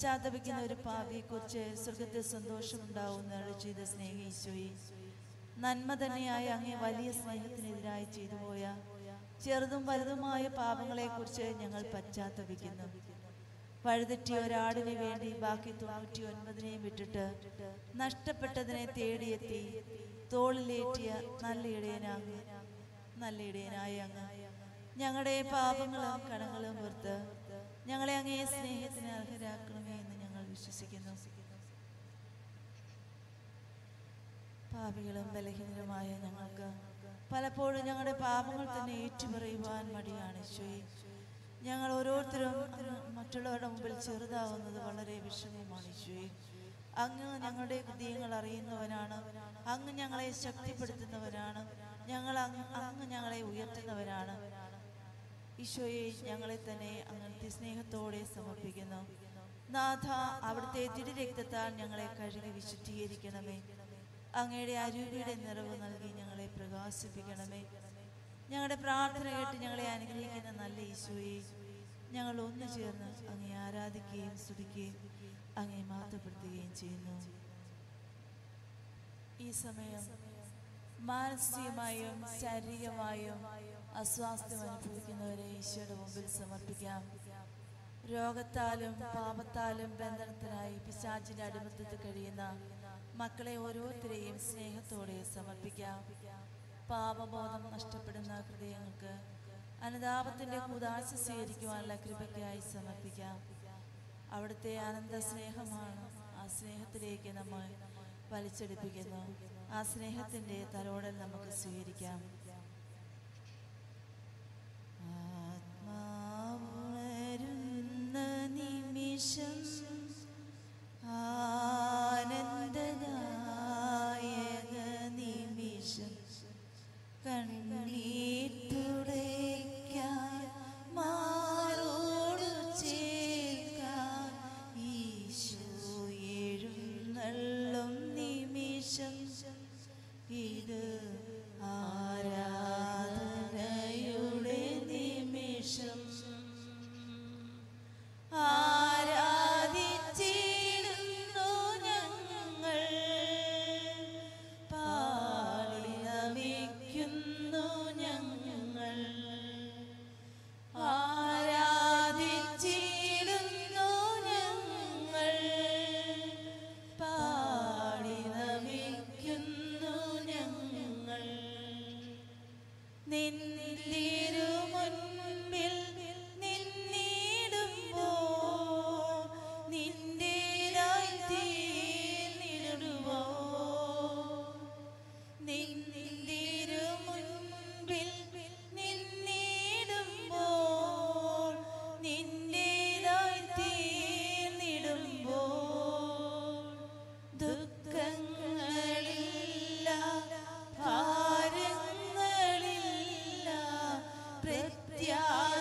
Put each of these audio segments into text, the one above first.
പശ്ചാത്തപിക്കുന്ന ഒരു പാപിയെക്കുറിച്ച് സ്വർഗത്തിൽ സന്തോഷമുണ്ടാവുന്ന ചെയ്ത സ്നേഹിച്ചോയി നന്മ തന്നെയായ അങ്ങേ വലിയ സ്നേഹത്തിനെതിരായി ചെയ്തു പോയ ചെറുതും വലുതുമായ പാപങ്ങളെ കുറിച്ച് ഞങ്ങൾ പശ്ചാത്തപിക്കുന്നു. വഴുതെറ്റിയ ഒരാടിന് വേണ്ടി ബാക്കി തൊണ്ണൂറ്റി ഒൻപതിനെയും വിട്ടിട്ട് നഷ്ടപ്പെട്ടതിനെ തേടിയെത്തി തോളിലേറ്റിയ നല്ല ഇടയനാങ്ങ് നല്ല ഇടയനായ അങ്ങ്. ഞങ്ങളുടെ പാപങ്ങളും കണങ്ങളും ഓർത്ത് ഞങ്ങളെ അങ്ങേ സ്നേഹത്തിന് അർഹരാക്കണമേ എന്ന് ഞങ്ങൾ വിശ്വസിക്കുന്നു. പാപികളും ബലഹീനരുമായ ഞങ്ങൾക്ക് പലപ്പോഴും ഞങ്ങളുടെ പാപങ്ങൾ തന്നെ ഏറ്റുപറയുവാൻ മടിയാണ് ഈശോയെ. ഞങ്ങൾ ഓരോരുത്തരും മറ്റുള്ളവരുടെ മുമ്പിൽ ചെറുതാവുന്നത് വളരെ വിഷമമാണ് ഈശോയെ. അങ്ങ് ഞങ്ങളുടെ ഹൃദയങ്ങൾ അറിയുന്നവനാണ് അങ്ങ് ഞങ്ങളെ ശക്തിപ്പെടുത്തുന്നവനാണ് ഞങ്ങൾ അങ്ങ് അങ്ങ് ഞങ്ങളെ ഉയർത്തുന്നവനാണ്. ഈശോയെ ഞങ്ങളെ തന്നെ അങ്ങനത്തെ സ്നേഹത്തോടെ സമർപ്പിക്കുന്നു. നാഥ അവിടുത്തെ തിരുരക്തത്താൽ ഞങ്ങളെ കഴുകി വിശുദ്ധീകരിക്കണമേ. അങ്ങയുടെ അരൂപിയുടെ നിറവ് നൽകി ഞങ്ങളെ പ്രകാശിപ്പിക്കണമേ. ഞങ്ങളുടെ പ്രാർത്ഥന കേട്ട് ഞങ്ങളെ അനുഗ്രഹിക്കുന്ന നല്ല ഈശോയെ ഞങ്ങൾ ഒന്നു ചേർന്ന് അങ്ങേ ആരാധിക്കുകയും സ്തുതിക്കുകയും അങ്ങേ മാറ്റപ്പെടുത്തുകയും ചെയ്യുന്നു. ഈ സമയം മാനസികമായും ശാരീരികമായും അസ്വാസ്ഥ്യം അനുഭവിക്കുന്നവരെ ഈശോയുടെ മുമ്പിൽ സമർപ്പിക്കാം. രോഗത്താലും പാപത്താലും ബന്ധനത്തിനായി പിശാചിന്റെ അടിമത്തത്തിൽ കഴിയുന്ന മക്കളെ ഓരോരുത്തരെയും സ്നേഹത്തോടെ സമർപ്പിക്കാം. പാപബോധം നഷ്ടപ്പെടുന്ന ഹൃദയങ്ങൾക്ക് അനുതാപത്തിന്റെ കൂതാശ സ്വീകരിക്കുവാനുള്ള കൃപയ്ക്കായി സമർപ്പിക്കാം. അവിടുത്തെ അനന്ത സ്നേഹമാണ് ആ സ്നേഹത്തിലേക്ക് നമ്മൾ വലിച്ചെടുപ്പിക്കുന്നു. ആ സ്നേഹത്തിന്റെ തലോടൽ നമുക്ക് സ്വീകരിക്കാം.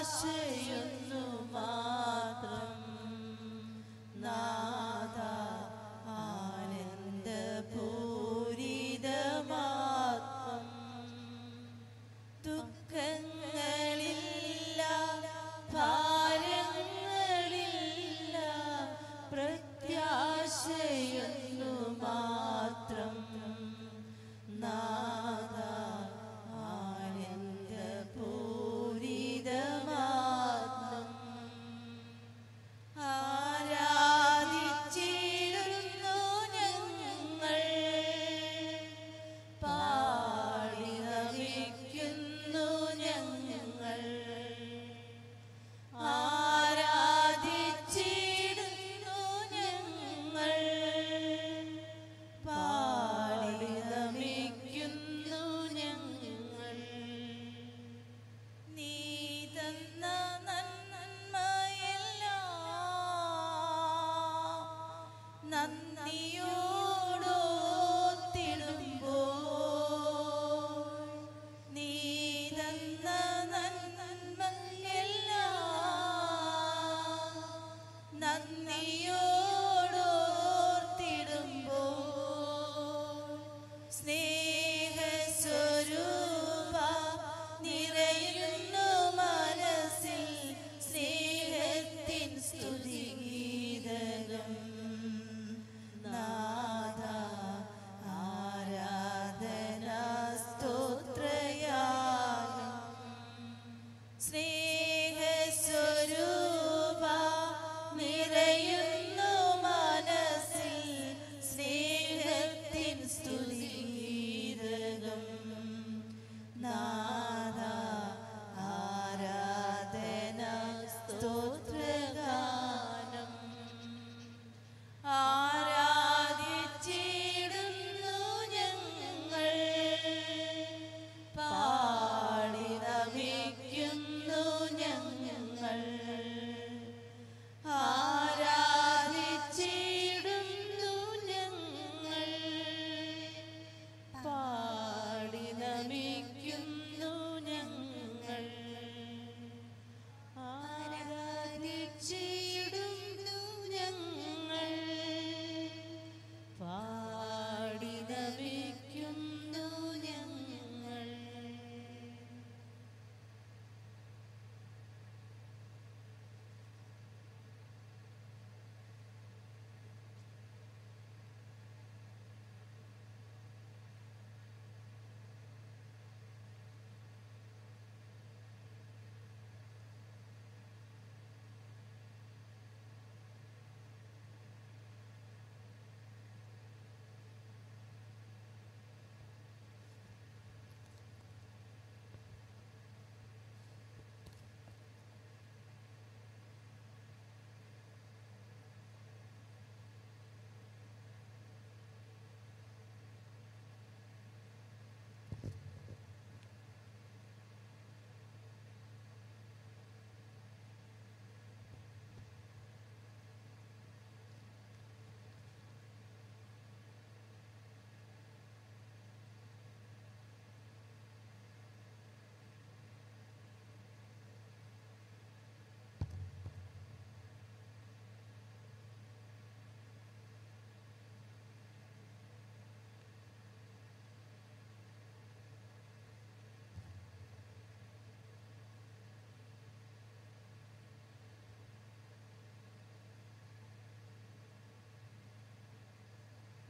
പ്രത്യാശയൊന്നു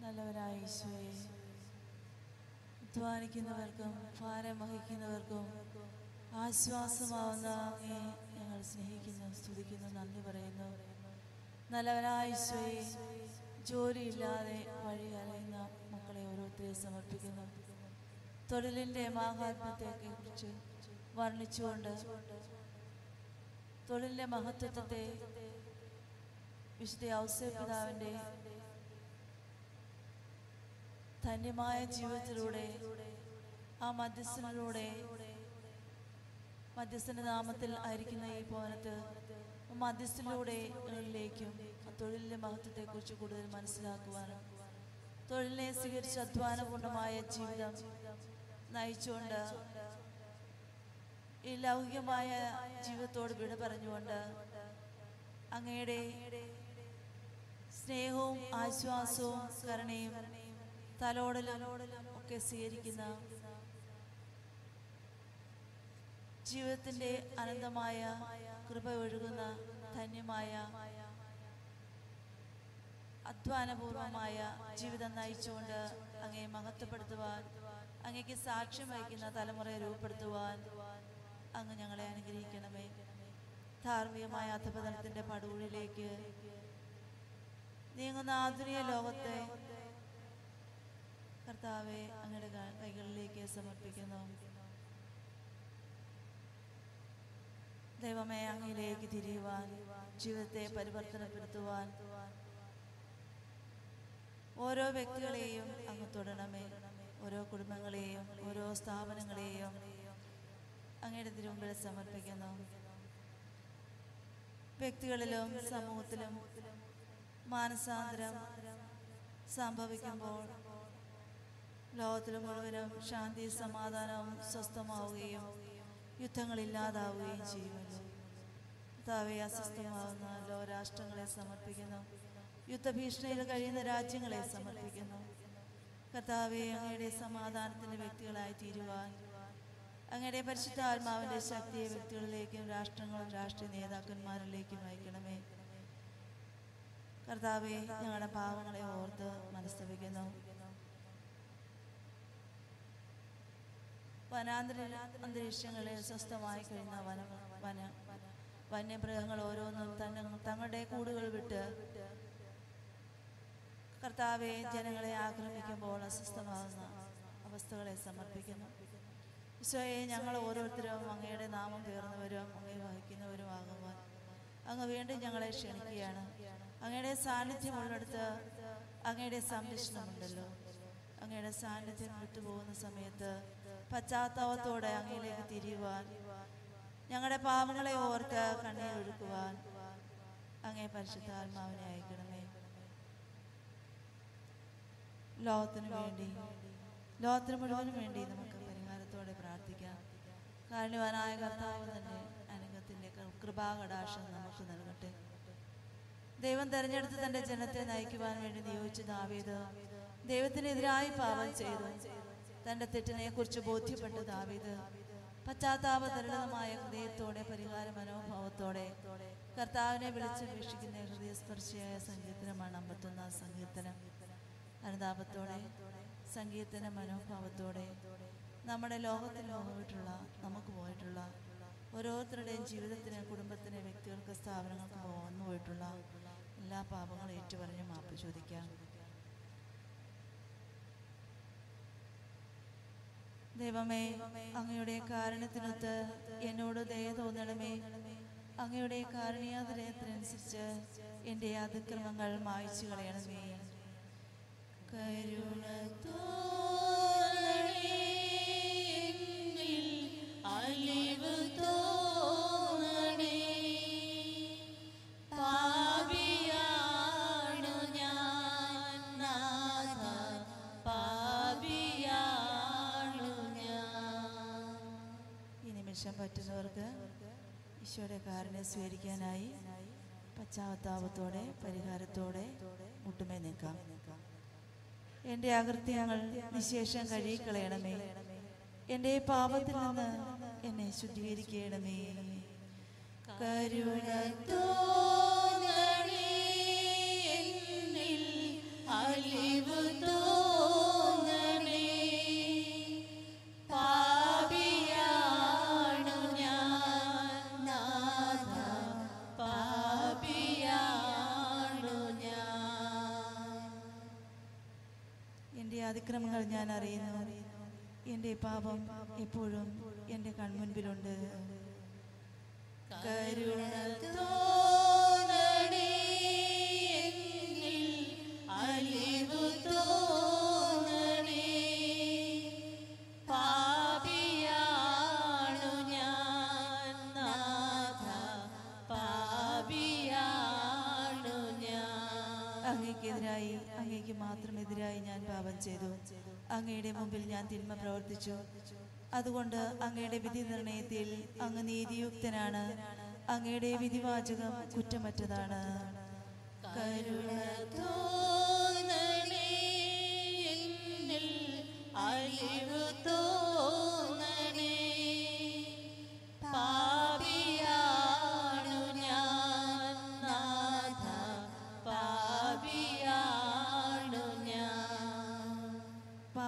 നല്ലവരായ ഈശോയെ. അധ്വാനിക്കുന്നവർക്കും ഭാരം വഹിക്കുന്നവർക്കും ആശ്വാസമാവുന്ന അങ്ങേ ഞങ്ങൾ സ്നേഹിക്കുന്നു സ്തുതിക്കുന്നു നന്ദി പറയുന്നു. നല്ലവനായ ഈശോയെ ജോലിയില്ലാതെ വഴി അറിയുന്ന മക്കളെ ഓരോരുത്തരെയും സമർപ്പിക്കുന്നു. തൊഴിലിന്റെ മാഹാത്മ്യത്തെ കുറിച്ച് വർണിച്ചുകൊണ്ട് തൊഴിലിന്റെ മഹത്വത്തെ വിശുദ്ധ ഔസപിതാവിന്റെ ധന്യമായ ജീവിതത്തിലൂടെ ആ മധ്യസ്ഥനിലൂടെ മധ്യസ്ഥന്റെ നാമത്തിൽ ആയിരിക്കുന്ന ഈ ഭവനത്ത് മധ്യസ്ഥനിലൂടെയിലേക്കും ആ തൊഴിലിന്റെ മഹത്വത്തെക്കുറിച്ച് കൂടുതൽ മനസ്സിലാക്കുവാനും തൊഴിലിനെ സ്വീകരിച്ച് അധ്വാനപൂർണമായ ജീവിതം നയിച്ചുകൊണ്ട് ഈ ലൗകികമായ ജീവിതത്തോട് വിട പറഞ്ഞുകൊണ്ട് അങ്ങയുടെ സ്നേഹവും ആശ്വാസവും കരുണയും തലോടലും ഒക്കെ സ്വീകരിക്കുന്ന ജീവിതത്തിന്റെ അനന്തമായ കൃപ ഒഴുകുന്ന ധന്യമായ അധ്വാനപൂർവമായ ജീവിതം നയിച്ചുകൊണ്ട് അങ്ങയെ മഹത്വപ്പെടുത്തുവാൻ അങ്ങേക്ക് സാക്ഷ്യം വഹിക്കുന്ന തലമുറയെ രൂപപ്പെടുത്തുവാൻ അങ്ങ് ഞങ്ങളെ അനുഗ്രഹിക്കണമേ. ധാർമ്മികമായ അധപതനത്തിന്റെ പടുകുഴിലേക്ക് നീങ്ങുന്ന ആധുനിക ലോകത്തെ കർത്താവെ അങ്ങയുടെ കൈകളിലേക്ക് സമർപ്പിക്കുന്നു. ദൈവമേ അങ്ങയിലേക്ക് തിരിയുവാൻ ജീവിതത്തെ പരിവർത്തനപ്പെടുത്തുവാൻ ഓരോ വ്യക്തികളെയും അങ്ങ് തൊടണമേ. ഓരോ കുടുംബങ്ങളെയും ഓരോ സ്ഥാപനങ്ങളെയും അങ്ങയുടെ തിരുമുമ്പിൽ സമർപ്പിക്കുന്നു. വ്യക്തികളിലും സമൂഹത്തിലും മാനസാന്തരം സംഭവിക്കുമ്പോൾ ലോകത്തിൽ മുഴുവനും ശാന്തി സമാധാനവും സ്വസ്ഥമാവുകയും യുദ്ധങ്ങളില്ലാതാവുകയും ചെയ്യുമല്ലോ. കർത്താവെ അസ്വസ്ഥമാവുന്ന ലോ രാഷ്ട്രങ്ങളെ സമർപ്പിക്കുന്നു. യുദ്ധഭീഷണിയിൽ കഴിയുന്ന രാജ്യങ്ങളെ സമർപ്പിക്കുന്നു. കർത്താവെ അങ്ങയുടെ സമാധാനത്തിന്റെ വ്യക്തികളായി തീരുവാൻ അങ്ങയുടെ പരിശുദ്ധ ആത്മാവിന്റെ ശക്തിയെ വ്യക്തികളിലേക്കും രാഷ്ട്രങ്ങളും രാഷ്ട്രീയ നേതാക്കന്മാരിലേക്കും അയക്കണമേ. കർത്താവെ ഞങ്ങളുടെ പാവങ്ങളെ ഓർത്ത് മനസ്തപിക്കുന്നു. വനാന്തര അന്തരീക്ഷങ്ങളെ സ്വസ്ഥമായി കഴിയുന്ന വന വന വന്യമൃഗങ്ങൾ ഓരോന്നും തന്നെ തങ്ങളുടെ കൂടുകൾ വിട്ട് കർത്താവെ ജനങ്ങളെ ആക്രമിക്കുമ്പോൾ അസ്വസ്ഥമാകുന്ന അവസ്ഥകളെ സമർപ്പിക്കുന്നു. ഈശോയെ ഞങ്ങൾ ഓരോരുത്തരും അങ്ങയുടെ നാമം തീർന്നവരും വഹിക്കുന്നവരും ആകുമ്പോൾ അങ്ങ് വീണ്ടും ഞങ്ങളെ ക്ഷണിക്കുകയാണ്. അങ്ങയുടെ സാന്നിധ്യം ഉള്ളെടുത്ത് അങ്ങയുടെ സംരക്ഷണമുണ്ടല്ലോ അങ്ങയുടെ സാന്നിധ്യം വിട്ടുപോകുന്ന സമയത്ത് പശ്ചാത്താപത്തോടെ അങ്ങയിലേക്ക് തിരിയുവാൻ ഞങ്ങളുടെ പാവങ്ങളെ ഓർത്ത് കണ്ണീരൊഴുക്കുവാൻ അങ്ങേ പരിശുദ്ധാത്മാവിനെ അയക്കണമേ. ലോകത്തിനു വേണ്ടി ലോകത്തിന് മുഴുവനും വേണ്ടി നമുക്ക് പരിഹാരത്തോടെ പ്രാർത്ഥിക്കാം. കാരണവാനായ കർത്താവ് തന്നെ അനുഗത്തിന്റെ കൃപാകടാശം നമുക്ക് നൽകട്ടെ. ദൈവം തെരഞ്ഞെടുത്ത് തന്റെ ജനത്തെ നയിക്കുവാൻ വേണ്ടി നിയോഗിച്ച ദാവീദ് ദൈവത്തിനെതിരായി പാപം ചെയ്തു. തന്റെ തെറ്റിനെ കുറിച്ച് ബോധ്യപ്പെട്ട ദാവീദ് പശ്ചാത്താപ ദരിദ്രമായ ഹൃദയത്തോടെ പരിഹാര മനോഭാവത്തോടെ കർത്താവിനെ വിളിച്ചപേക്ഷിക്കുന്ന ഹൃദയസ്പർശിയായ സങ്കീർത്തനമാണ് അമ്പത്തൊന്നാം സങ്കീർത്തനം. അനുതാപത്തോടെ സങ്കീർത്തന മനോഭാവത്തോടെ നമ്മുടെ ലോകത്തിൽ പോയിട്ടുള്ള നമുക്ക് പോയിട്ടുള്ള ഓരോരുത്തരുടെയും ജീവിതത്തിന് കുടുംബത്തിന് വ്യക്തികൾക്ക് സ്ഥാപനങ്ങൾക്ക് വന്നു പോയിട്ടുള്ള എല്ലാ പാപങ്ങളും ഏറ്റുപറഞ്ഞ് മാപ്പ് ചോദിക്കാം. ദൈവമേ അങ്ങയുടെ കാരണത്തിനൊത്ത് എന്നോട് ദയ തോന്നണമേ. അങ്ങയുടെ കാരണീയാതിരയത്തിനനുസരിച്ച് എന്റെ അതിക്രമങ്ങൾ മായ്ച്ചു കളയണമേ. കരുണ അലിവ് തോന്നണേ പറ്റുന്നവർക്ക് ഈശോയുടെ കാരനെ സ്വീകരിക്കാനായി പശ്ചാത്താപത്തോടെ പരിഹാരത്തോടെ മുട്ടുമേ നിൽക്കാം എന്റെ അകൃത്യങ്ങൾ നിശേഷം കഴുകിക്കളയണമേ. എന്റെ പാപത്തിൽ നിന്ന് എന്നെ ശുദ്ധീകരിക്കണമേ. കരുണ പാപം എപ്പോഴും എന്റെ കൺമുൻപിലുണ്ട്. കരുണ അങ്ങയുടെ മുമ്പിൽ ഞാൻ തിന്മ പ്രവർത്തിച്ചു. അതുകൊണ്ട് അങ്ങയുടെ വിധി നിർണയത്തിൽ അങ്ങ് നീതിയുക്തനാണ്. അങ്ങയുടെ വിധിവാചകം കുറ്റമറ്റതാണ്. അറിവ് തോന്നണേ എന്നിൽ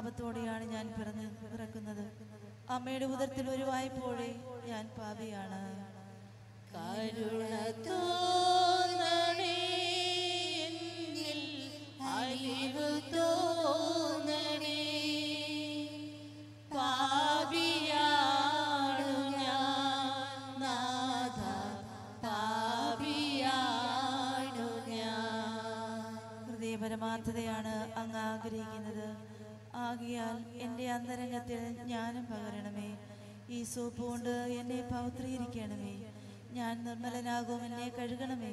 പാപത്തോടെയാണ് ഞാൻ പിറന്ന് പിറക്കുന്നത്. അമ്മയുടെ ഉദരത്തിൽ ഉരുവായപ്പോഴേ ഞാൻ പാപിയാണ്. ഹൃദയപരമാർത്ഥതയാണ് എന്നിൽ അലിവ് തോന്നണേ. പാപിയാണു ഞാൻ നാഥ പാപിയാണു ഞാൻ. ഹൃദയ പരമാർത്ഥതയാണ് അങ്ങ് ആഗ്രഹിക്കുന്നത്. അന്തരംഗത്തിൽ ജ്ഞാനം പകരണമേ. ഈ സൂപ്പ് കൊണ്ട് എന്നെ പൗത്രീകരിക്കണമേ ഞാൻ നിർമ്മലനാകും എന്നെ കഴുകണമേ.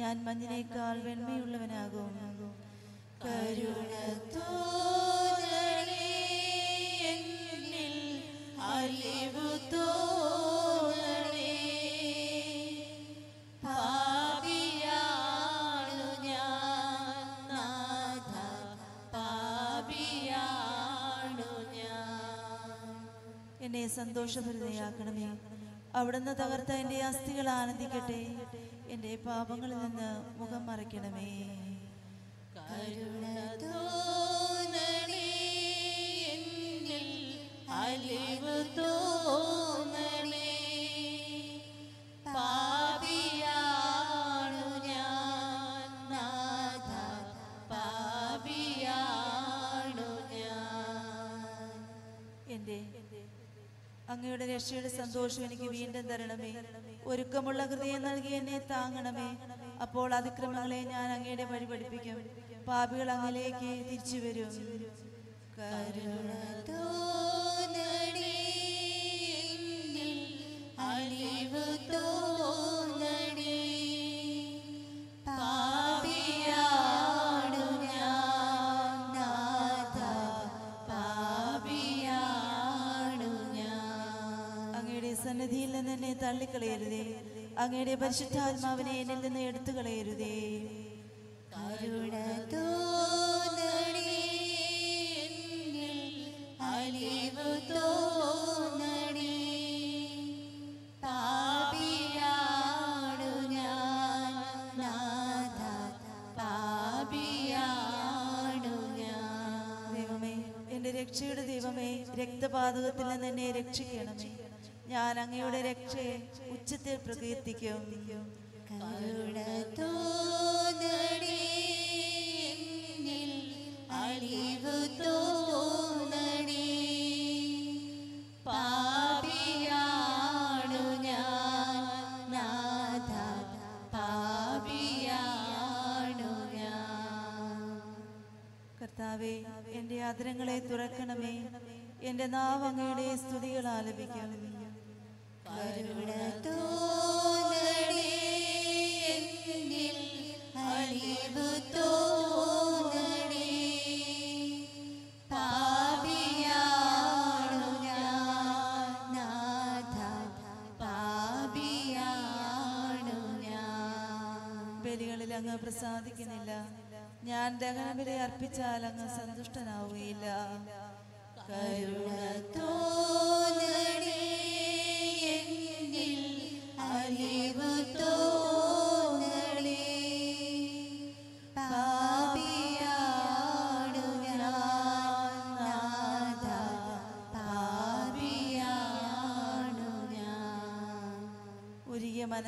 ഞാൻ മഞ്ഞിനേക്കാൾ വെണ്മയുള്ളവനാകും. കരുണ തോന്നണേ എന്നെ സന്തോഷഭരിതയാക്കണമേ. അവിടുന്ന് തകർത്ത എന്റെ അസ്ഥികൾ ആനന്ദിക്കട്ടെ. എന്റെ പാപങ്ങളിൽ നിന്ന് മുഖം മറയ്ക്കണമേ. അലിവ് തോന്നണേ. പാപിയാണു അങ്ങയുടെ രക്ഷയുടെ സന്തോഷം എനിക്ക് വീണ്ടും തരണമേ. ഒരുക്കമുള്ള ഹൃദയം നൽകി എന്നെ താങ്ങണമേ. അപ്പോൾ അതിക്രമങ്ങളെ ഞാൻ അങ്ങയുടെ വഴി പഠിപ്പിക്കും. പാപികൾ അങ്ങിലേക്ക് തിരിച്ചു വരും. കരുണ തോന്നണേ നിന്ന് എന്നെ തള്ളിക്കളയരുതേ. അങ്ങയുടെ പരിശുദ്ധാത്മാവിനെ എന്നിൽ നിന്ന് എടുത്തു കളയരുതേ കരുണ തോന്നണേ എന്നിൽ അലിവ് തോന്നണേ. പാപിയാണു ഞാൻ നാഥ പാപിയാണു ഞാൻ. ദൈവമേ എന്റെ രക്ഷയുടെ ദൈവമേ രക്തപാതകത്തിൽ നിന്ന് എന്നെ രക്ഷിക്കണമേ. ഞാൻ അങ്ങയുടെ രക്ഷയെ ഉച്ചത്തിൽ പ്രകീർത്തിക്കും. കരുണ തോന്നണേ എന്നിൽ അലിവ് തോന്നണേ പാപിയാണു ഞാൻ നാഥ പാപിയാണു ഞാൻ. കർത്താവെ എന്റെ ആദരങ്ങളെ തുറക്കണമേ. എന്റെ നാവ് അങ്ങയുടെ സ്തുതികൾ ആലപിക്കും. ബലികളിൽ അങ്ങ് പ്രസാദിക്കുന്നില്ല. ഞാൻ ദഹനബലി അർപ്പിച്ചാൽ അങ്ങ് സന്തുഷ്ടനാവുകയില്ല. കരുണ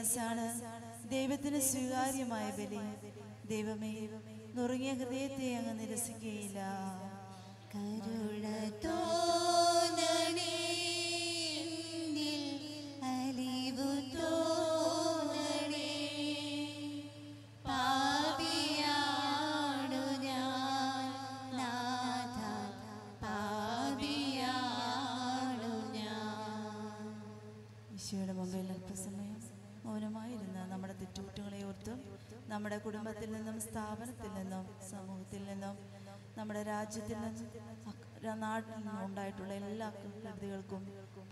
മനസ്സാണ്. ദൈവത്തിന് സ്വീകാര്യമായ ബലി. ദൈവമേ നുറുങ്ങിയ ഹൃദയത്തെ അങ്ങ് നിരസിക്കുകയില്ല. കരുണ നമ്മുടെ കുടുംബത്തിൽ നിന്നും സ്ഥാപനത്തിൽ നിന്നും സമൂഹത്തിൽ നിന്നും നമ്മുടെ രാജ്യത്തിൽ നിന്നും നാട്ടിൽ നിന്നും ഉണ്ടായിട്ടുള്ള എല്ലാ കൃതികൾക്കും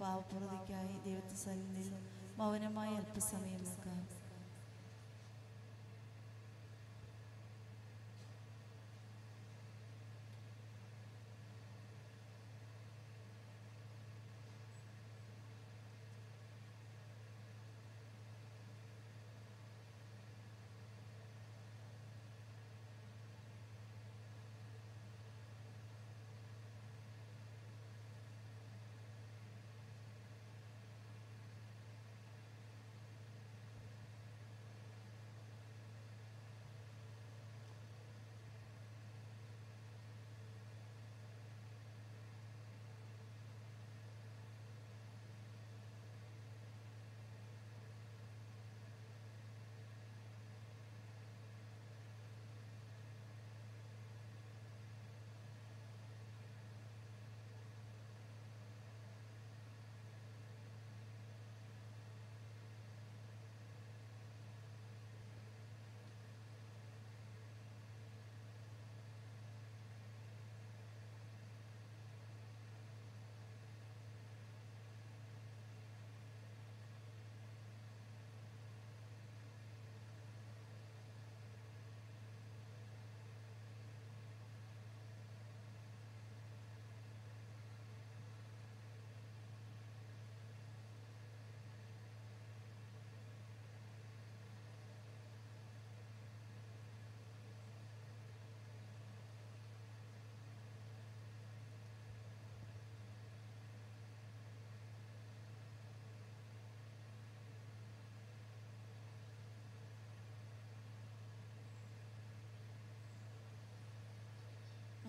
പാവപ്രതിക്കായി ദൈവത്തെ സന്നിധിയിൽ മൗനമായി അല്പസമയം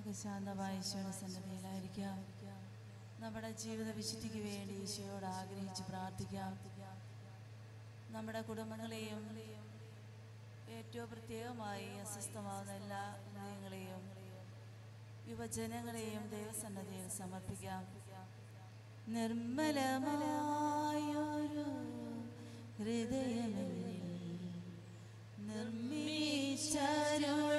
നമുക്ക് ഈശോയുടെ സന്നദ്ധയിലായിരിക്കാം നമ്മുടെ ജീവിത വിശുദ്ധിക്ക് വേണ്ടി ഈശോയോട് ആഗ്രഹിച്ച് പ്രാർത്ഥിക്കാം. നമ്മുടെ കുടുംബങ്ങളെയും ഏറ്റവും പ്രത്യേകമായി അസ്വസ്ഥമാകുന്ന എല്ലാ ഹൃദയങ്ങളെയും യുവജനങ്ങളെയും ദൈവസന്നദ്ധയിൽ സമർപ്പിക്കാം. നിർമ്മലമായൊരു ഹൃദയമെന്നിൽ നിർമ്മിച്ചരുളുക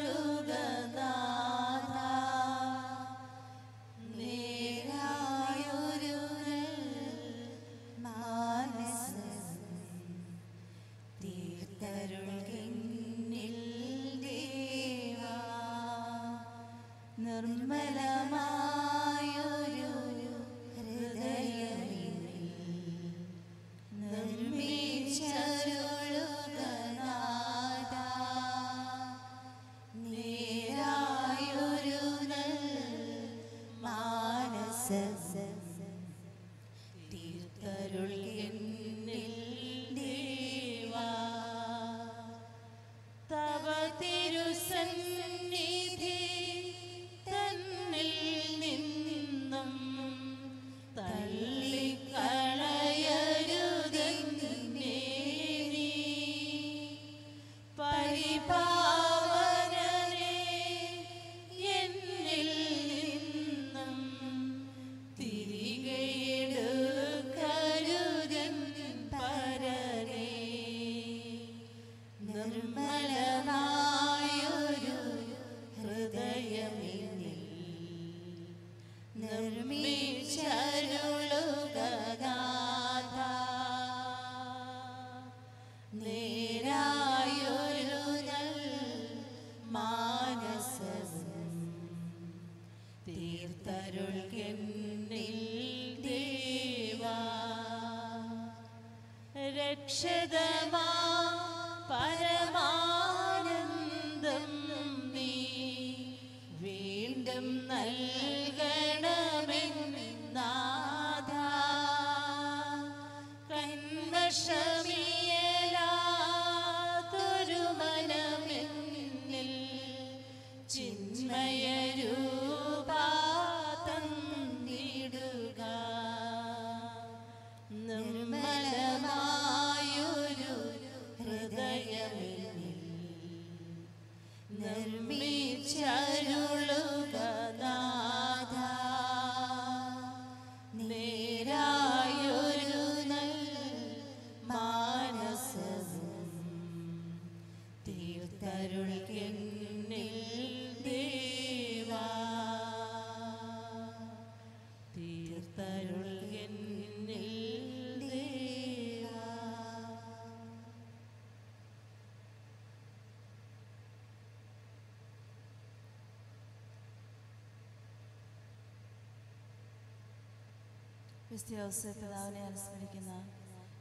വിസ്തോസ പിതാവിനെ അനുസ്മരിക്കുന്ന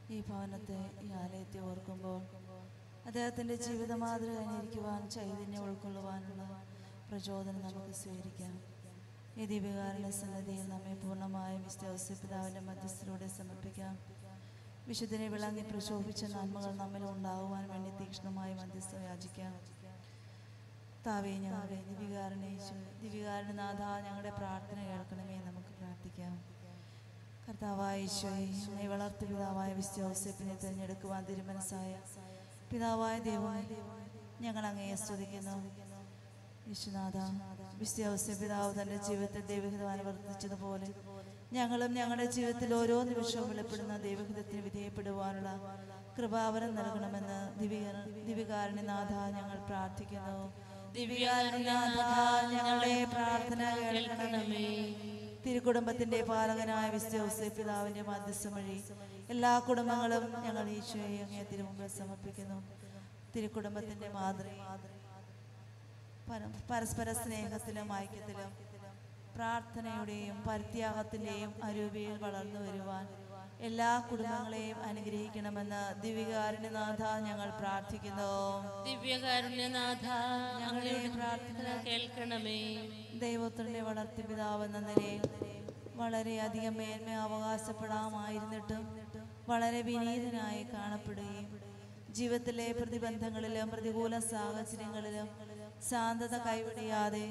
ഈ ഭവനത്തെ ഈ ആലയത്തെ ഓർക്കുമ്പോൾ അദ്ദേഹത്തിന്റെ ജീവിത മാതൃക അനുകരിക്കുവാൻ ചൈതന്യം ഉൾക്കൊള്ളുവാനുള്ള പ്രചോദനം നമുക്ക് സ്വീകരിക്കാം. ഈ ദീപികാരണ സന്നദ്ധിയിൽ നമ്മെ പൂർണമായും ക്രിസ്ത്യോസ് പിതാവിന്റെ മധ്യസ്ഥരോടെ സമർപ്പിക്കാം. വിശുദ്ധനെ വിളങ്ങി പ്രശോഭിച്ച നന്മകൾ നമ്മിൽ ഉണ്ടാകുവാൻ വേണ്ടി തീക്ഷ്ണമായി മധ്യസ്ഥ യാചിക്കാം. താവേ ഞങ്ങളുടെ ദിവികാരനെ ദിവികാരണനാഥ ഞങ്ങളുടെ പ്രാർത്ഥന പ്രാർത്ഥിക്കാം കർത്താവായ ഈശോയെ അങ്ങേ വളർത്തു പിതാവായ വിശ്വാസപ്പിനെ തിരഞ്ഞെടുക്കുവാൻ തിരുമനസായ പിതാവായ ദൈവമേ ഞങ്ങൾ അങ്ങയെ സ്തുതിക്കുന്നു. വിശ്വനാഥ വിശ്വാസ പിതാവ് തന്റെ ജീവിതത്തിൽ ദൈവഹിതം അനുവർത്തിച്ചതുപോലെ ഞങ്ങളും ഞങ്ങളുടെ ജീവിതത്തിൽ ഓരോ നിമിഷവും വെളിപ്പെടുന്ന ദൈവഹിതത്തിന് വിധേയപ്പെടുവാനുള്ള കൃപാവരം നൽകണമെന്ന് ദിവിക ദിവികാരണിനാഥ ഞങ്ങൾ പ്രാർത്ഥിക്കുന്നു. ദിവികാരണിനാഥ ഞങ്ങളുടെ പ്രാർത്ഥന കേൾക്കണമേ. തിരുക്കുടുംബത്തിന്റെ പാലകനായ വിശ്വസ പിതാവിന്റെ മധ്യസ്ഥം വഴി എല്ലാ കുടുംബങ്ങളും ഞങ്ങൾ ഈശോയെ അങ്ങേ തിരുമുമ്പിൽ സമർപ്പിക്കുന്നു. തിരുക്കുടുംബത്തിന്റെ മാതൃ പര- പരസ്പര സ്നേഹത്തിലും ഐക്യത്തിലും പ്രാർത്ഥനയുടെയും പരിത്യാഗത്തിന്റെയും അരൂപിയിൽ വളർന്നു വരുവാൻ എല്ലാ കുടുംബങ്ങളെയും അനുഗ്രഹിക്കണമെന്ന് ദിവ്യകാരുണ്യനാഥ ഞങ്ങൾ പ്രാർത്ഥിക്കുന്നു. ദിവ്യകാരുണ്യനാഥ ഞങ്ങളുടെ പ്രാർത്ഥന കേൾക്കണമേ. ദൈവത്തിന്റെ വളർത്തി പിതാവ് എന്ന നിലയിൽ വളരെയധികം മേന്മ അവകാശപ്പെടാമായിരുന്നിട്ടും വളരെ വിനീതനായി കാണപ്പെടുകയും ജീവിതത്തിലെ പ്രതിബന്ധങ്ങളിലും പ്രതികൂല സാഹചര്യങ്ങളിലും ശാന്തത കൈവിടിയാതെ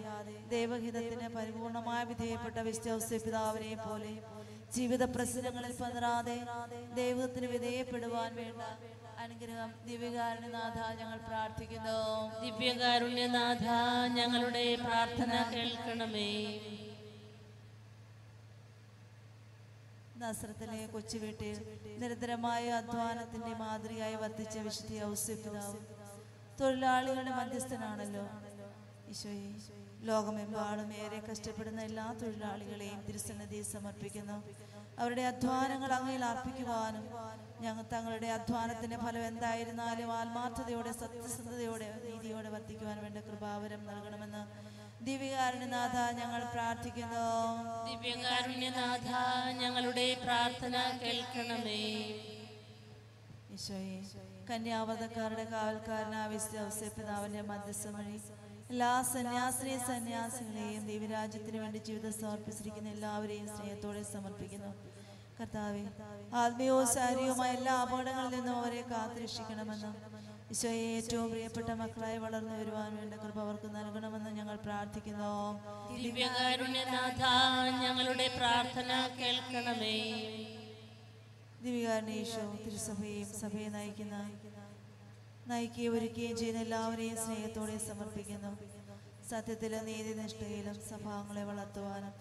ദൈവഹിതത്തിന് പരിപൂർണമായ വിധേയപ്പെട്ട വിശ്വാസ പിതാവിനെ പോലെ ജീവിത പ്രശ്നങ്ങളിൽ പതറാതെ ദൈവത്തിന് വിധേയപ്പെടുവാൻ വേണ്ട അനുഗ്രഹം ദിവ്യകാരുണ്യനാഥ ഞങ്ങൾ പ്രാർത്ഥിക്കുന്നു. ദിവ്യകാരുണ്യനാഥ ഞങ്ങളുടെ പ്രാർത്ഥന കേൾക്കണമേ. നസ്രത്തിലെ കൊച്ചുവീട്ടിൽ നിരന്തരമായ അധ്വാനത്തിന്റെ മാതൃകയായി വർദ്ധിച്ച വിശുദ്ധി ഔസ്യപിതാവ് തൊഴിലാളികളുടെ മധ്യസ്ഥനാണല്ലോ. ഈശോയെ ലോകമെമ്പാടും ഏറെ കഷ്ടപ്പെടുന്ന എല്ലാ തൊഴിലാളികളെയും തിരുസന്നിധി സമർപ്പിക്കുന്നു. അവരുടെ അധ്വാനങ്ങൾ അങ്ങയിൽ അർപ്പിക്കുവാനും ഞങ്ങൾ തങ്ങളുടെ അധ്വാനത്തിന്റെ ഫലം എന്തായിരുന്നാലും ആത്മാർത്ഥതയോടെ സത്യസന്ധതയോടെ നീതിയോടെ വർദ്ധിക്കുവാൻ വേണ്ട കൃപാവരം നൽകണമെന്ന് ദിവ്യകാരുണ്യനാഥ ഞങ്ങൾ പ്രാർത്ഥിക്കുന്നു. ദിവ്യകാരുണ്യനാഥ ഞങ്ങളുടെ പ്രാർത്ഥന കേൾക്കണമേ. ഈശോയെ കന്യാവതക്കാരുടെ കാവൽക്കാരനായ പിതാവിന്റെ മധ്യസ്ഥ വഴി എല്ലാ സന്യാസിനി സന്യാസികളെയും ദൈവരാജ്യത്തിന് വേണ്ടി ജീവിതം സമർപ്പിച്ചിരിക്കുന്ന എല്ലാവരെയും സ്നേഹത്തോടെ സമർപ്പിക്കുന്നു. കർത്താവെ ആത്മീയവും ശാരീരികവുമായ എല്ലാ അപകടങ്ങളിൽ നിന്നും അവരെ കാത്തുരക്ഷിക്കണമെന്നും ഈശോയെ ഏറ്റവും പ്രിയപ്പെട്ട മക്കളായി വളർന്നു വരുവാൻ വേണ്ട കൃപ അവർക്ക് നൽകണമെന്ന് ഞങ്ങൾ പ്രാർത്ഥിക്കുന്നു. ഞങ്ങളുടെ പ്രാർത്ഥന കേൾക്കണമേ. ദിവ്യകാരുണ്യേശോ തിരുസഭയും സഭയെ നയിക്കുന്ന നയിക്കുകയും ഒരുക്കുകയും ചെയ്യുന്ന എല്ലാവരെയും സ്നേഹത്തോടെ സമർപ്പിക്കുന്നു. സത്യത്തിലും നീതിനിഷ്ഠയിലും സ്വഭാവങ്ങളെ വളർത്തുവാനും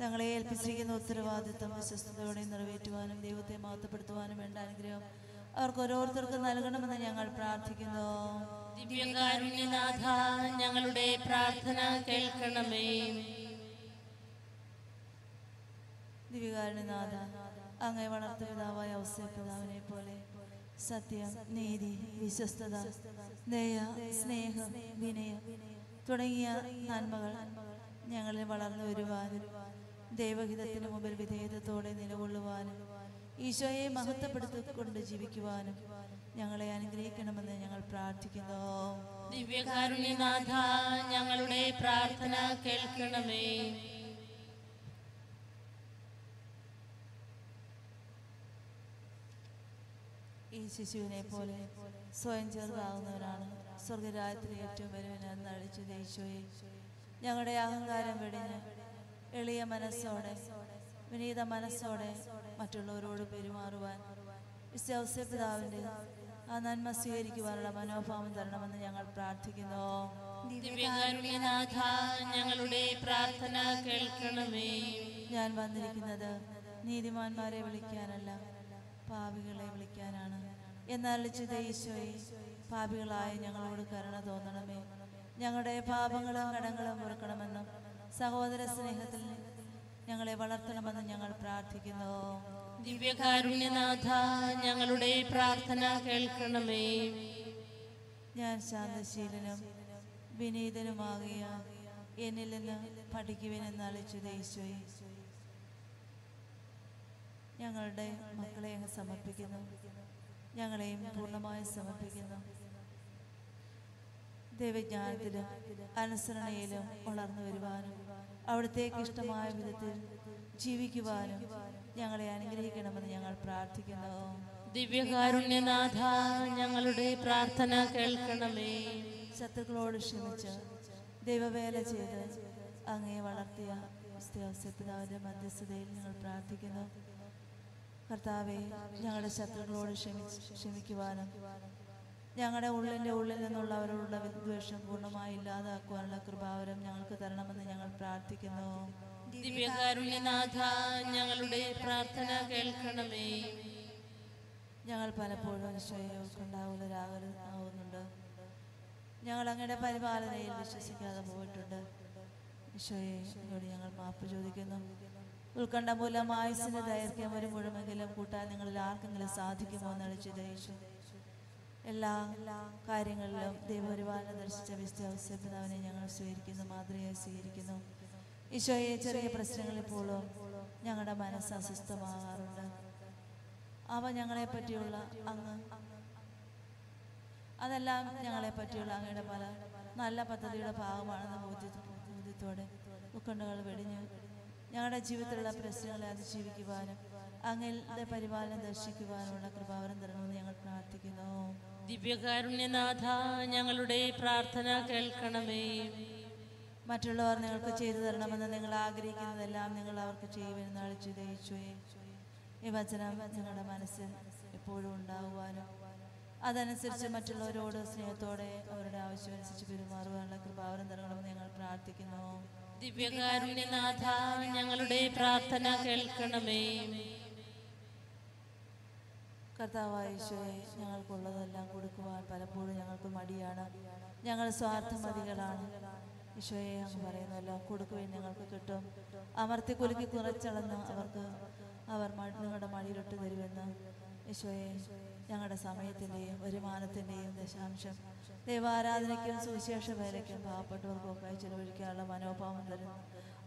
തങ്ങളെ ഏൽപ്പിച്ചിരിക്കുന്ന ഉത്തരവാദിത്വം വിശ്വസ്തയോടെ നിറവേറ്റുവാനും ദൈവത്തെ മഹത്വപ്പെടുത്തുവാനും വേണ്ട അനുഗ്രഹം അവർക്ക് ഓരോരുത്തർക്കും നൽകണമെന്ന് ഞങ്ങൾ പ്രാർത്ഥിക്കുന്നു. ദിവ്യകാരുണ്യനാഥ ഞങ്ങളുടെ പ്രാർത്ഥന കേൾക്കണമേ. ദിവ്യകാരുണ്യനാഥ അങ്ങേ വളർത്തു പിതാവായ ഔസേപിതാവിനെ പോലെ സത്യം നീതി വിശ്വസ്തത ദയ സ്നേഹം വിനയം തുടങ്ങിയ നന്മകൾ ഞങ്ങളിൽ വളർന്നു വരുവാനും ദൈവഹിതത്തിന് മുമ്പിൽ വിധേയതത്തോടെ നിലകൊള്ളുവാനും ഈശോയെ മഹത്വപ്പെടുത്തിക്കൊണ്ട് ജീവിക്കുവാനും ഞങ്ങളെ അനുഗ്രഹിക്കണമെന്ന് ഞങ്ങൾ പ്രാർത്ഥിക്കുന്നു. ദിവ്യകാരുണ്യനാഥ ഞങ്ങളുടെ പ്രാർത്ഥന കേൾക്കണമേ ഈ ശിശുവിനെ പോലെ സ്വയം ചെറുതാകുന്നവരാണ് സ്വർഗരാജ്യത്തിൽ ഏറ്റവും വലിയ അഴിച്ചത് ദേശോയെ ഞങ്ങളുടെ അഹങ്കാരം വെടിഞ്ഞ് എളിയ മനസ്സോടെ വിനീത മനസ്സോടെ മറ്റുള്ളവരോട് പെരുമാറുവാൻ പിതാവിന്റെ ആ നന്മ സ്വീകരിക്കുവാനുള്ള മനോഭാവം തരണമെന്ന് ഞങ്ങൾ പ്രാർത്ഥിക്കുന്നു. ദിവ്യകാരുണ്യനാഥ ഞങ്ങളുടെ പ്രാർത്ഥന കേൾക്കണമേ. ഞാൻ വന്നിരിക്കുന്നത് നീതിമാന്മാരെ വിളിക്കാനല്ല പാവികളെ വിളിക്കാനാണ്. എന്നാൽ ചിതയേശോയെ പാപികളായ ഞങ്ങളോട് കരുണ തോന്നണമേ. ഞങ്ങളുടെ പാപങ്ങളും കടങ്ങളും പൊറുക്കണമെന്നും സഹോദര സ്നേഹത്തിൽ ഞങ്ങളെ വളർത്തണമെന്നും ഞങ്ങൾ പ്രാർത്ഥിക്കുന്നു. ദിവ്യകാരുണ്യനാഥ ഞങ്ങളുടെ പ്രാർത്ഥന കേൾക്കണമേ. ഞാൻ ശാന്തശീലനും വിനീതനുമാകിയ എന്നിൽ നിന്ന് പഠിക്കുവിനെന്ന് അളിച്ചത് ഈശോയെ. ഞങ്ങളുടെ മക്കളെ അങ്ങ് സമർപ്പിക്കുന്നു. ഞങ്ങളെയും പൂർണമായി സമർപ്പിക്കുന്നു. ദൈവജ്ഞാനത്തിലും അനുസരണയിലും വളർന്നു വരുവാനും അവിടത്തേക്ക് ഇഷ്ടമായ വിധത്തിൽ ജീവിക്കുവാനും ഞങ്ങളെ അനുഗ്രഹിക്കണമെന്ന് ഞങ്ങൾ പ്രാർത്ഥിക്കുന്നു. ദിവ്യകാരുണ്യനാഥ ഞങ്ങളുടെ പ്രാർത്ഥന കേൾക്കണമേ. ശത്രുക്കളോട് ക്ഷമിച്ച് ദൈവവേല ചെയ്ത് അങ്ങേ വളർത്തിയ പിതാവിന്റെ മധ്യസ്ഥതയിൽ ഞങ്ങൾ പ്രാർത്ഥിക്കുന്നു. കർത്താവെ ഞങ്ങളുടെ ശത്രുക്കളോട് ക്ഷമി ക്ഷമിക്കുവാനും ഞങ്ങളുടെ ഉള്ളിന്റെ ഉള്ളിൽ നിന്നുള്ള അവരോടുള്ള വിദ്വേഷം പൂർണമായി ഇല്ലാതാക്കുവാനുള്ള കൃപാവരം ഞങ്ങൾക്ക് തരണമെന്ന് ഞങ്ങൾ പ്രാർത്ഥിക്കുന്നു. ദിവ്യകാരുണ്യനാഥ ഞങ്ങളുടെ പ്രാർത്ഥന കേൾക്കണമേ. ഞങ്ങൾ പലപ്പോഴും ആവുന്നുണ്ട് ഞങ്ങൾ അങ്ങയുടെ പരിപാലനയിൽ വിശ്വസിക്കാതെ പോയിട്ടുണ്ട്. ഈശോയെ ഞങ്ങൾ മാപ്പ് ചോദിക്കുന്നു. ഉത്കണ്ഠ മൂലം ആയുസിന്റെ ദൈർഘ്യം ഒരു മുഴുമെങ്കിലും കൂട്ടാൻ നിങ്ങളിൽ ആർക്കെങ്കിലും സാധിക്കുമോ എന്ന് ഈശോ എല്ലാ കാര്യങ്ങളിലും ദൈവപരിപാലനം ദർശിച്ച വിശ്വാസപിതാവിനെ ഞങ്ങൾ സ്വീകരിക്കുന്നു മാതൃകയായി സ്വീകരിക്കുന്നു. ഈശോയെ ചെറിയ പ്രശ്നങ്ങളിപ്പോഴും ഞങ്ങളുടെ മനസ്സ് അസ്വസ്ഥമാകാറുണ്ട്. അവ ഞങ്ങളെ പറ്റിയുള്ള അങ്ങ് അതെല്ലാം ഞങ്ങളെ പറ്റിയുള്ള അങ്ങയുടെ പല നല്ല പദ്ധതിയുടെ ഭാഗമാണെന്ന് ബോധ്യ- ബോധ്യത്തോടെ ഉക്കണ്ടുകൾ വെടിഞ്ഞ് ഞങ്ങളുടെ ജീവിതത്തിലുള്ള പ്രശ്നങ്ങളെ അതിജീവിക്കുവാനും അങ്ങയുടെ പരിപാലനം ദർശിക്കുവാനുമുള്ള കൃപാവരം തരണമെന്ന് ഞങ്ങൾ പ്രാർത്ഥിക്കുന്നു. ദിവ്യകാരുണ്യനാഥ ഞങ്ങളുടെ പ്രാർത്ഥന കേൾക്കണമേ. മറ്റുള്ളവർ നിങ്ങൾക്ക് ചെയ്തു തരണമെന്ന് നിങ്ങൾ ആഗ്രഹിക്കുന്നതെല്ലാം നിങ്ങൾ അവർക്ക് ചെയ്യുമെന്ന് അഴിച്ചു ദയിച്ചു ഈ വചനം നിങ്ങളുടെ മനസ്സിൽ എപ്പോഴും ഉണ്ടാകുവാനും അതനുസരിച്ച് മറ്റുള്ളവരോട് സ്നേഹത്തോടെ അവരുടെ ആവശ്യമനുസരിച്ച് പെരുമാറുവാനുള്ള കൃപാവരം തരണമെന്ന് ഞങ്ങൾ പ്രാർത്ഥിക്കുന്നു. ദിവ്യകാരുണ്യനാഥ ഞങ്ങളുടെ പ്രാർത്ഥന കേൾക്കണമേ. കർത്താവായിശോയെ ഞങ്ങൾക്കുള്ളതെല്ലാം കൊടുക്കുവാൻ പലപ്പോഴും ഞങ്ങൾക്ക് മടിയാണ്. ഞങ്ങൾ സ്വാർത്ഥമതികളാണ്. ഈശോയെ അങ്ങ് പറയുന്നല്ലോ കൊടുക്കുവാൻ ഞങ്ങൾക്ക് കിട്ടും. അമർത്തി കുലുക്കി കുറച്ചളന്ന് അവർക്ക് അവർ നിങ്ങളുടെ മടിയിലിട്ട് തരുമെന്ന്. ഈശോയെ ഞങ്ങളുടെ സമയത്തിന്റെയും വരുമാനത്തിന്റെയും ദശാംശം ദൈവാരാധനയ്ക്കും സുവിശേഷ വേലയ്ക്കും പാവപ്പെട്ടവർക്കും ഒക്കെ ചെലവഴിക്കാനുള്ള മനോഭാവം തരുന്നു.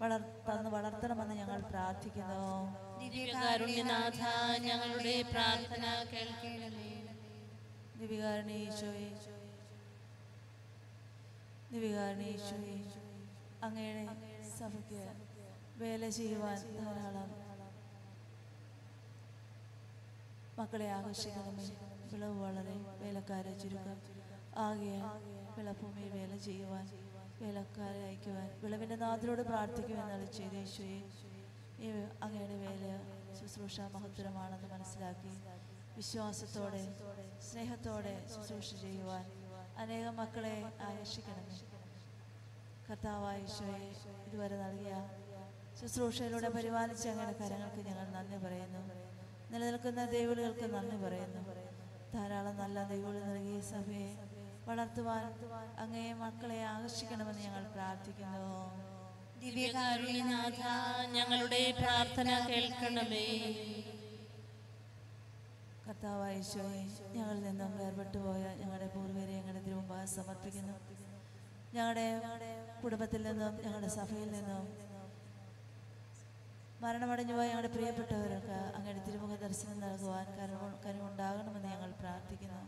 വളർ തന്ന് വളർത്തണമെന്ന് ഞങ്ങൾ പ്രാർത്ഥിക്കുന്നു. ദിവ്യകാരുണ്യനാഥ ഞങ്ങളുടെ പ്രാർത്ഥന കേൾക്കണമേ. ദിവ്യകാരുണ്യ ഈശോയെ ദിവ്യകാരുണ്യ ഈശോയെ അങ്ങയുടെ സഭയ്ക്ക് വേല ചെയ്യുവാൻ ധാരാളം മക്കളെ ആകർഷിക്കണമേ വിളവ് വളരെ വേലക്കാരെ ചുരുക്കം. ആകെ വിളഭൂമിയിൽ വേല ചെയ്യുവാൻ വേലക്കാരെ അയക്കുവാൻ വിളവിന്റെ നാഥരോട് പ്രാർത്ഥിക്കുമെന്നാണ് ചെയ്ത ഈ അങ്ങയുടെ വേല ശുശ്രൂഷ മഹത്തരമാണെന്ന് മനസ്സിലാക്കി വിശ്വാസത്തോടെ സ്നേഹത്തോടെ ശുശ്രൂഷ ചെയ്യുവാൻ അനേകം മക്കളെ ആകർഷിക്കണമേ. കർത്താവായ ഈശോയെ ഇതുവരെ നൽകിയ ശുശ്രൂഷയിലൂടെ പരിപാലിച്ച അങ്ങയുടെ കരങ്ങൾക്ക് ഞങ്ങൾ നന്ദി പറയുന്നു. നിലനിൽക്കുന്ന ദൈവങ്ങൾക്ക് നന്ദി പറയുന്നു. ധാരാളം നല്ല ദൈവങ്ങൾ നൽകിയ സഭയെ വളർത്തുവാൻ അങ്ങേ മക്കളെ ആകർഷിക്കണമെന്ന് ഞങ്ങൾ പ്രാർത്ഥിക്കുന്നു. ദിവ്യകാരുണ്യനാഥ ഞങ്ങളുടെ പ്രാർത്ഥന കേൾക്കണമേ. കർത്താവായ ഈശോയെ ഞങ്ങളിൽ നിന്നും വേർപെട്ടു പോയ ഞങ്ങളുടെ പൂർവരെ ഞങ്ങളുടെ തിരുമുമ്പാകെ സമർപ്പിക്കുന്നു. ഞങ്ങളുടെ കുടുംബത്തിൽ നിന്നും ഞങ്ങളുടെ സഭയിൽ നിന്നും മരണമടഞ്ഞു പോയ ഞങ്ങളുടെ പ്രിയപ്പെട്ടവർക്ക് അങ്ങയുടെ തിരുമുഖ ദർശനം നൽകുവാൻ കരുണ കരുണുണ്ടാകണമെന്ന് ഞങ്ങൾ പ്രാർത്ഥിക്കുന്നു.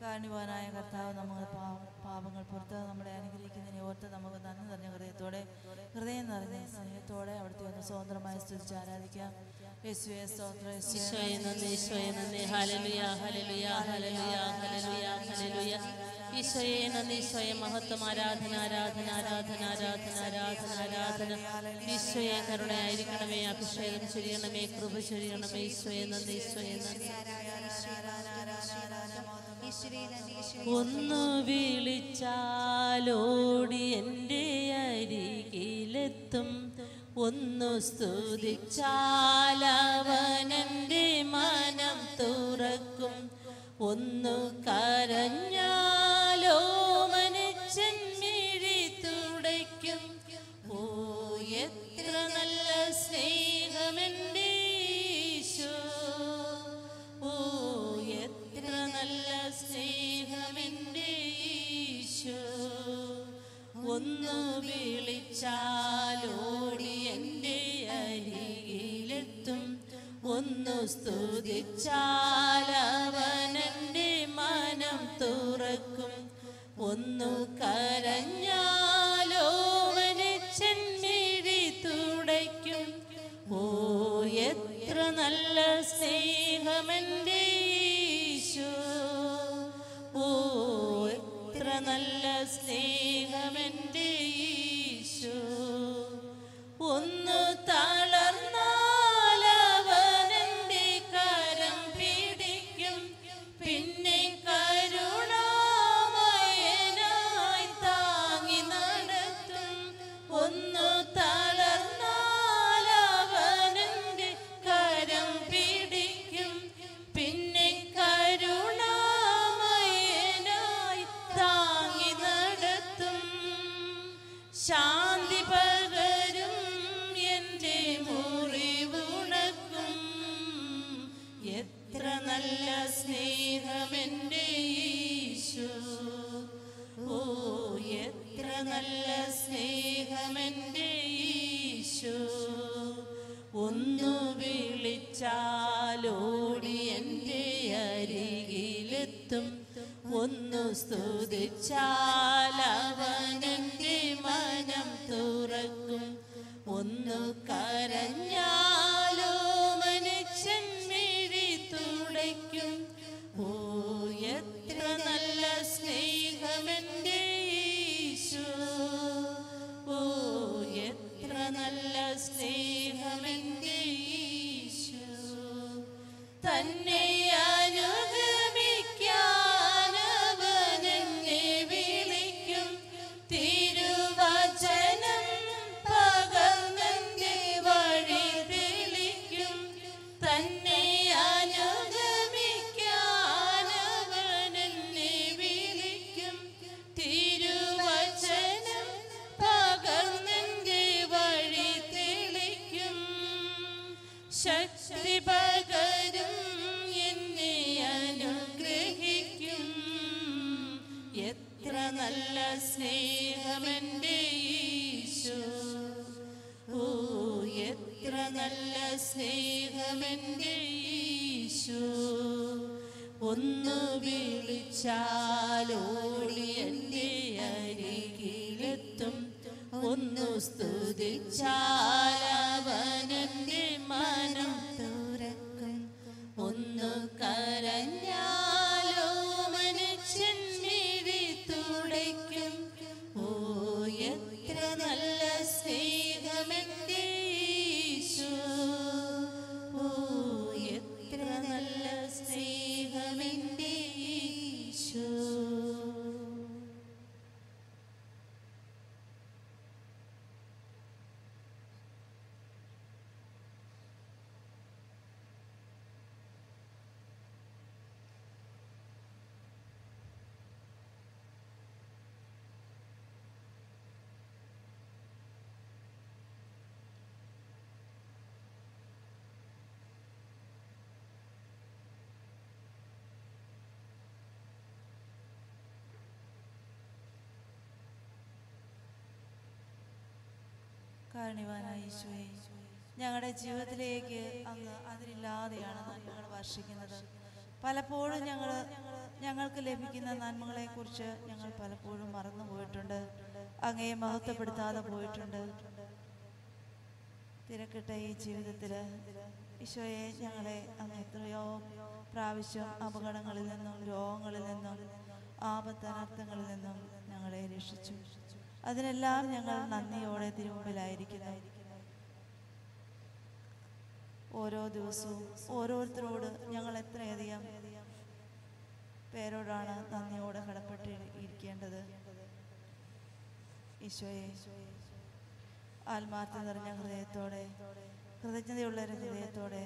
കാരണവാനായ കർത്താവ് നമ്മുടെ പാപങ്ങൾ പുറത്ത് നമ്മളെ അനുഗ്രഹിക്കുന്നതിനെ ഓർത്ത് നമുക്ക് നന്ദി നിറഞ്ഞ ഹൃദയത്തോടെ ഹൃദയം നിറഞ്ഞ സ്നേഹത്തോടെ അവിടുത്തെ ഒന്ന് സ്വതന്ത്രമായി സ്തുതിച്ച് ആരാധിക്കാം. യേശുവേ സ്തോത്രം ഈശോയെ നന്ദി ഈശോയെ നന്ദി ഹല്ലേലൂയ ഹല്ലേലൂയ ഹല്ലേലൂയ ഹല്ലേലൂയ ഹല്ലേലൂയ ഈശോയെ നന്ദി ഈശോയെ മഹത്വം ആരാധന ആരാധന ആരാധന ആരാധന ആരാധന ആരാധന ഈശോയെ കരുണയായിരിക്കണമേ അഭിഷേകം ചൊരിയണമേ കൃപ ചൊരിയണമേ ഈശോയെ നന്ദി ഈശോയെ നന്ദി ഒന്ന് വിളിച്ചാലോടി എന്റെ അരികിലെത്തും ഒന്നു സ്തുതിച്ചാലവനന്റെ മനം തുറക്കും. ഒന്നു കരഞ്ഞാലോ മനുഷ്യൻ തുടയ്ക്കും. ഓ എത്ര നല്ല സ്നേഹമെന്റെ ഒന്ന് വിളിച്ചാലോടി എന്റെ അരികിലെത്തും. ഒന്നു സ്തുതിച്ചാലവനെന്റെ മനം തുറക്കും. ഒന്നു കരഞ്ഞാൽ അരികിലെത്തും ഒന്നു സ്തുതിച്ചാലവനെന്റെ മനം തുറക്കും. ഒന്നു കരഞ്ഞാലോ സ്നേഹമെന്റെ ഈശോ ഒന്നു വിളിച്ചാലോളി എന്റെ അരികിലെത്തും. ഒന്ന് സ്തുതിച്ചാലവനെന്റെ കാരണവാനായ ഈശോയെ ഞങ്ങളുടെ ജീവിതത്തിലേക്ക് അങ്ങ് അതിലില്ലാതെയാണ് നന്മകൾ വർഷിക്കുന്നത്. പലപ്പോഴും ഞങ്ങൾ ഞങ്ങൾക്ക് ലഭിക്കുന്ന നന്മകളെക്കുറിച്ച് ഞങ്ങൾ പലപ്പോഴും മറന്നു പോയിട്ടുണ്ട്. അങ്ങയെ മഹത്വപ്പെടുത്താതെ പോയിട്ടുണ്ട്. തിരക്കിട്ട ഈ ജീവിതത്തിൽ ഈശോയെ ഞങ്ങളെ അങ്ങ് എത്രയോ പ്രാവശ്യം അപകടങ്ങളിൽ നിന്നും രോഗങ്ങളിൽ നിന്നും ആപത്തനർത്ഥങ്ങളിൽ നിന്നും ഞങ്ങളെ രക്ഷിച്ചു. അതിനെല്ലാം ഞങ്ങൾ നന്ദിയോടെ തിരുമുമ്പിലായിരിക്കുന്നു. ഓരോ ദിവസവും ഓരോരുത്തരോട് ഞങ്ങൾ എത്രയധികം പേരോടാണ് നന്ദിയോടെ കടപ്പെട്ട് ഇരിക്കേണ്ടത്? ഈശോയെ ആത്മാർത്ഥ നിറഞ്ഞ ഹൃദയത്തോടെ കൃതജ്ഞതയുള്ള ഒരു ഹൃദയത്തോടെ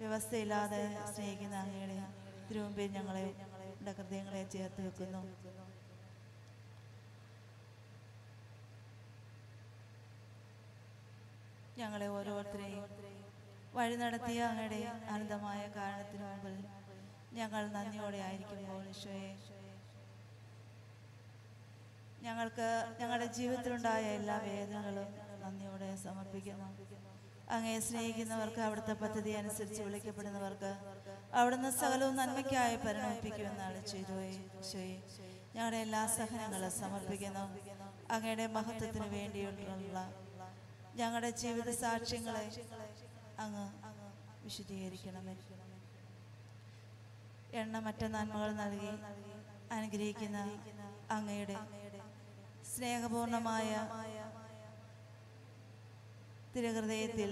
വ്യവസ്ഥയില്ലാതെ സ്നേഹിക്കുന്ന അങ്ങയുടെ തിരുമുമ്പിൽ ഞങ്ങളെ ഹൃദയങ്ങളെ ചേർത്ത് വെക്കുന്നു. ഞങ്ങളെ ഓരോരുത്തരെയും വഴി നടത്തിയ അങ്ങയുടെ അനന്തമായ കാരണത്തിന് മുമ്പിൽ ഞങ്ങൾ നന്ദിയോടെ ആയിരിക്കുമ്പോൾ ഈശോയെ. ഞങ്ങൾക്ക് ഞങ്ങളുടെ ജീവിതത്തിലുണ്ടായ എല്ലാ വേദനകളും നന്ദിയോടെ സമർപ്പിക്കുന്നു. അങ്ങയെ സ്നേഹിക്കുന്നവർക്ക് അവിടുത്തെ പദ്ധതി അനുസരിച്ച് വിളിക്കപ്പെടുന്നവർക്ക് അവിടുന്ന് സകലവും നന്മയ്ക്കായി പരിണമിപ്പിക്കുമെന്നാണ് ചെയ്തു ഞങ്ങളുടെ എല്ലാ സഹനങ്ങളും സമർപ്പിക്കുന്നു. അങ്ങയുടെ മഹത്വത്തിന് വേണ്ടിയുള്ള ഞങ്ങളുടെ ജീവിത സാക്ഷ്യങ്ങളെ അങ്ങ് വിശദീകരിക്കണമേ എണ്ണമറ്റ നന്മകൾ നൽകി അനുഗ്രഹിക്കുന്ന അങ്ങയുടെ സ്നേഹപൂർണമായ തിരുഹൃദയത്തിൽ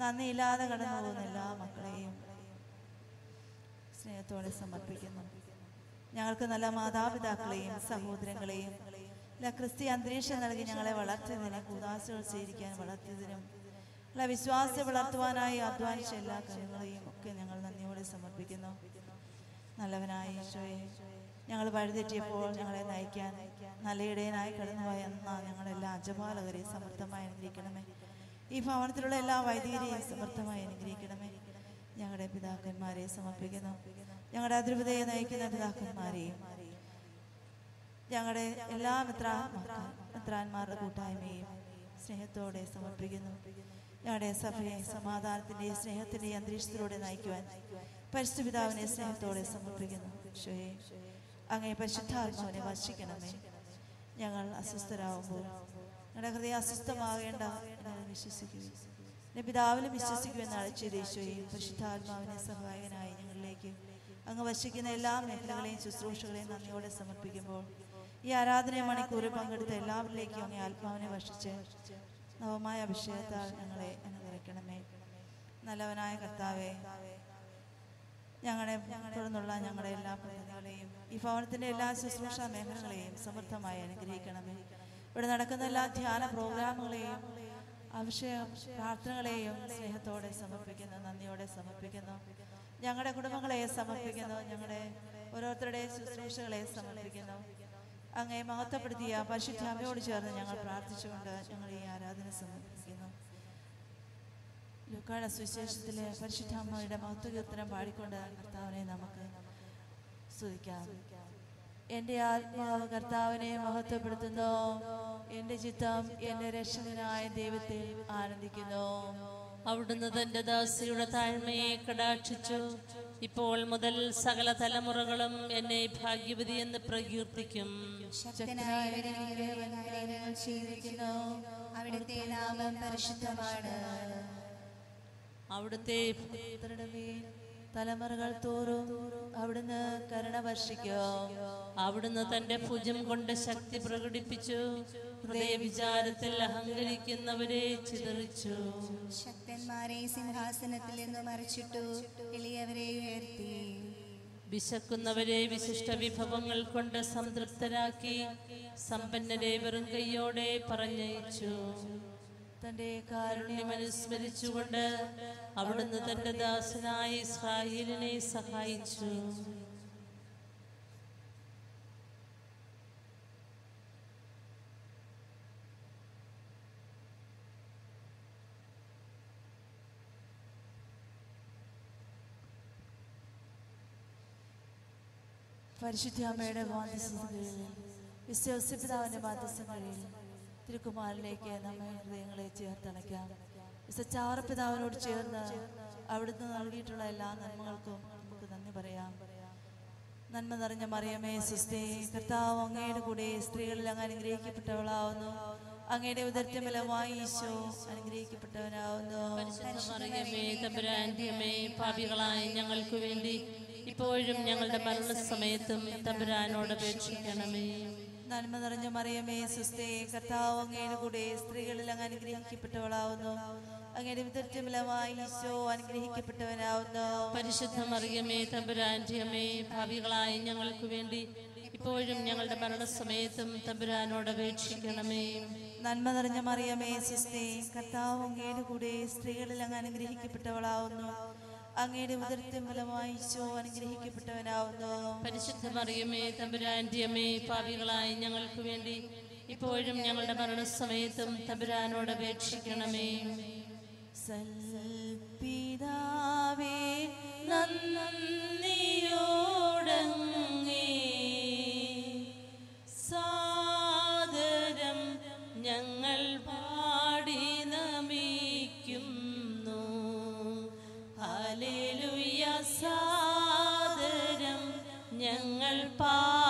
നന്ദിയില്ലാതെ കടന്നു പോകുന്ന എല്ലാ മക്കളെയും സ്നേഹത്തോടെ സമർപ്പിക്കുന്നു. ഞങ്ങൾക്ക് നല്ല മാതാപിതാക്കളെയും സഹോദരങ്ങളെയും എല്ലാ ക്രിസ്ത്യ അന്തരീക്ഷം നൽകി ഞങ്ങളെ വളർത്തിയതിനെ കൂതാശകൾ സ്വീകരിക്കാൻ വളർത്തിയതിനും അല്ല വിശ്വാസം വളർത്തുവാനായി അധ്വാനിച്ച എല്ലാ കാര്യങ്ങളെയും ഒക്കെ ഞങ്ങൾ നന്ദിയോടെ സമർപ്പിക്കുന്നു. നല്ലവനായ ഈശോയെ ഞങ്ങൾ വഴിതെറ്റിയപ്പോൾ ഞങ്ങളെ നയിക്കാൻ നല്ല ഇടയനായി കടന്നുപോയ എന്ന ഞങ്ങളെല്ലാ അജപാലകരെ സമർത്ഥമായി അനുഗ്രഹിക്കണമേ. ഈ ഭവനത്തിലുള്ള എല്ലാ വൈദികരെയും സമർത്ഥമായി അനുഗ്രഹിക്കണമേ. ഞങ്ങളുടെ പിതാക്കന്മാരെ സമർപ്പിക്കുന്നു. ഞങ്ങളുടെ അതിരൂപതയെ നയിക്കുന്ന പിതാക്കന്മാരെയും ഞങ്ങളുടെ എല്ലാ മിത്ര മിത്രാന്മാരുടെ കൂട്ടായ്മയും സ്നേഹത്തോടെ സമർപ്പിക്കുന്നു. ഞങ്ങളുടെ സഭയെ സമാധാനത്തിന്റെ സ്നേഹത്തിന്റെ അന്തരീക്ഷത്തിലൂടെ നയിക്കുവാൻ പരിശുദ്ധപിതാവിനെ സ്നേഹത്തോടെ സമർപ്പിക്കുന്നു. ഈശോയെ അങ്ങനെ പരിശുദ്ധാത്മാവിനെ വർഷിക്കണമേ ഞങ്ങൾ അസ്വസ്ഥരാകുമ്പോൾ ഞങ്ങളുടെ ഹൃദയം അസ്വസ്ഥമാകേണ്ട എന്ന് വിശ്വസിക്കുകയും എന്റെ പിതാവിലും വിശ്വസിക്കുമെന്ന് ഈശോയെയും പരിശുദ്ധാത്മാവിനെ സഹായകനായി ഞങ്ങളിലേക്ക് അങ്ങ് വശിക്കുന്ന എല്ലാ മേഖലകളെയും ശുശ്രൂഷകളെയും നന്ദിയോടെ സമർപ്പിക്കുമ്പോൾ ഈ ആരാധന മണിക്കൂറിൽ പങ്കെടുത്ത എല്ലാവരിലേക്കും അങ്ങേ ആത്മാവിനെ വർഷിച്ച് നവമായ അഭിഷേകത്താൽ ഞങ്ങളെ അനുഗ്രഹിക്കണമേ. നല്ലവനായ കർത്താവേ ഞങ്ങളെ തുടർന്നുള്ള ഞങ്ങളുടെ എല്ലാ പ്രതിനിധികളെയും ഈ ഭവനത്തിന്റെ എല്ലാ ശുശ്രൂഷ മേഖലകളെയും സമൃദ്ധമായി അനുഗ്രഹിക്കണമേ. ഇവിടെ നടക്കുന്ന എല്ലാ ധ്യാന പ്രോഗ്രാമുകളെയും അഭിഷേകം പ്രാർത്ഥനകളെയും സ്നേഹത്തോടെ സമർപ്പിക്കുന്നു നന്ദിയോടെ സമർപ്പിക്കുന്നു. ഞങ്ങളുടെ കുടുംബങ്ങളെ സമർപ്പിക്കുന്നു ഞങ്ങളുടെ ഓരോരുത്തരുടെയും ശുശ്രൂഷകളെ സമർപ്പിക്കുന്നു. അങ്ങേ മഹത്വപ്പെടുത്തിയ പരിശുദ്ധാമയോട് ചേർന്ന് ഞങ്ങൾ പ്രാർത്ഥിച്ചുകൊണ്ട് ഞങ്ങൾ ഈ ആരാധന സമർപ്പിക്കുന്നു. ലൂക്കാട സുവിശേഷത്തിലെ പരിശുദ്ധ അമ്മയുടെ മഹത്വകീർത്തനം പാടിക്കൊണ്ട് കർത്താവിനെ നമുക്ക് സ്തുതിക്കാം. എന്റെ ആത്മാവ് കർത്താവിനെ മഹത്വപ്പെടുത്തുന്നു. എന്റെ ചിത്തം എന്റെ രക്ഷകനായ ദൈവത്തെ ആനന്ദിക്കുന്നു. അവിടുന്ന് തന്റെ ദാസിയുടെ താഴ്മയെ കടാക്ഷിച്ചു. ഇപ്പോൾ മുതൽ സകല തലമുറകളും എന്നെ ഭാഗ്യവതി എന്ന് പ്രകീർത്തിക്കും. അവിടുത്തെ നാമം പരിശുദ്ധമാണ്. അവിടുത്തെ തലമുറകൾ തോറും അവിടുന്ന് കരുണ വർഷിക്കോ. അവിടുന്ന് തന്റെ ഭുജം കൊണ്ട് ശക്തി പ്രകടിപ്പിച്ചു. ഹൃദയവിചാരത്തിൽ അഹങ്കരിക്കുന്നവരെ ചിതറിച്ചു. ശക്തന്മാരെ സിംഹാസനത്തിൽ നിന്ന് മറിച്ചിട്ടു എളിയവരെ ഉയർത്തി. വിശക്കുന്നവരെ വിശിഷ്ട വിഭവങ്ങൾ കൊണ്ട് സംതൃപ്തരാക്കി. സമ്പന്നരെ വെറും കൈയോടെ പറഞ്ഞയച്ചു. തന്റെ കാരുണ്യം അനുസ്മരിച്ചുകൊണ്ട് അവിടുന്ന് തന്റെ ദാസനായ ഇസ്രായേലിനെ സഹായിച്ചു. പരിശുദ്ധ അമ്മയുടെ മാധ്യസ്ഥതകളിൽ വിശ്വസിപ്പിതാവിന്റെ മാധ്യസ്ഥതകളിൽ തിരുക്കുമാരിലേക്ക് നമ്മെ ഹൃദയങ്ങളെ ചേർത്തണയ്ക്കാം. പിതാവിനോട് ചേർന്ന് അവിടുന്ന് നൽകിയിട്ടുള്ള എല്ലാ നന്മകൾക്കും നമുക്ക് നന്ദി പറയാം. നന്മ നിറഞ്ഞ മറിയമേ സിസ്തേ കർത്താവ് അങ്ങയുടെ കൂടെ സ്ത്രീകളിൽ അങ്ങ് അനുഗ്രഹിക്കപ്പെട്ടവളാവുന്നു. അങ്ങയുടെ ഉദർത്തമലമായി ഈശോ അനുഗ്രഹിക്കപ്പെട്ടവനാവുന്നു. പാപികളായ ഞങ്ങൾക്ക് വേണ്ടി ഇപ്പോഴും ഞങ്ങളുടെ മരണസമയത്തും തമ്പുരാനോട് അപേക്ഷിക്കണമേ. നന്മ നിറഞ്ഞ മറിയമേ സുസ്ഥേ കർത്താവ് അങ്ങയുടെ കൂടെ സ്ത്രീകളിൽ അങ്ങ് അനുഗ്രഹിക്കപ്പെട്ടവളാവുന്നു. അങ്ങയുടെ വിദഗ്ധമലമായി ഈശോ അനുഗ്രഹിക്കപ്പെട്ടവനാവുന്നു. പരിശുദ്ധ മറിയമേ തമ്പുരാന്റിയമേ ഭാവികളായ ഞങ്ങൾക്ക് വേണ്ടി ഇപ്പോഴും ഞങ്ങളുടെ മരണസമയത്തും തമ്പുരാനോട് അപേക്ഷിക്കണമേ. നന്മ നിറഞ്ഞ മറിയമേ സുസ്ഥേ കർത്താവ് അങ്ങയുടെ കൂടെ സ്ത്രീകളിൽ അങ്ങ് അനുഗ്രഹിക്കപ്പെട്ടവളാവുന്നു. അങ്ങയുടെ ഉദരത്തിൻഫലമായി ഈശോ അനുഗ്രഹിക്കപ്പെട്ടവനാവുന്നു. പരിശുദ്ധ മറിയമേ തമ്പുരാന്റിയമേ പാപികളായ ഞങ്ങൾക്ക് വേണ്ടി ഇപ്പോഴും ഞങ്ങളുടെ മരണസമയത്തും തമ്പുരാനോട് അപേക്ഷിക്കണമേ. സൽപിതാവേ നന്ദിയോടങ്ങേ. സാദരം Bye.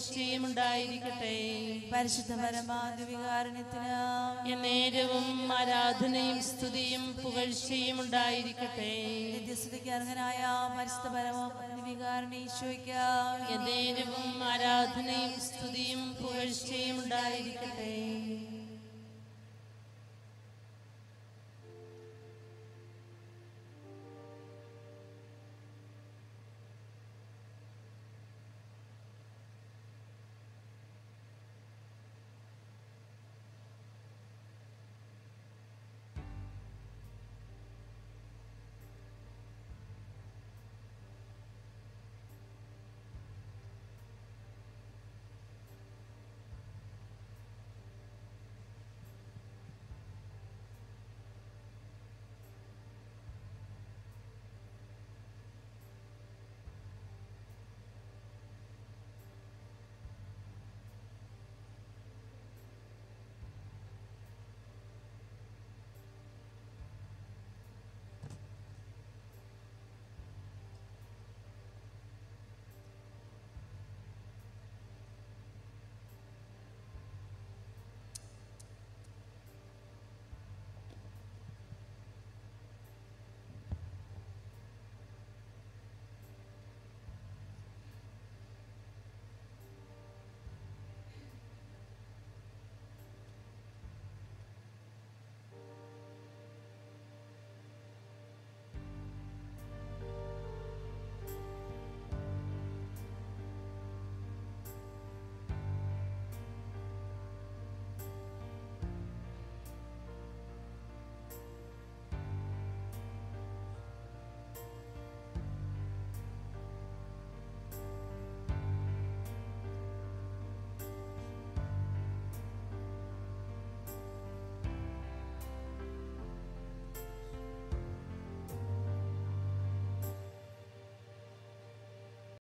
പുകഴ്ചയും ഉണ്ടായിരിക്കട്ടെ പരിശുദ്ധ പരമാദിവികാരണത്തിന് എന്നേരവും ആരാധനയും സ്തുതിയും പുകഴ്ചയും ഉണ്ടായിരിക്കട്ടെ. നിത്യസ്തുതിക്ക് അർഹനായ പരിശുദ്ധ പരമദിവികാരണ ഈശോയ്ക്ക് എന്നേരവും ആരാധനയും സ്തുതിയും പുകഴ്ചയും ഉണ്ടായിരിക്കട്ടെ.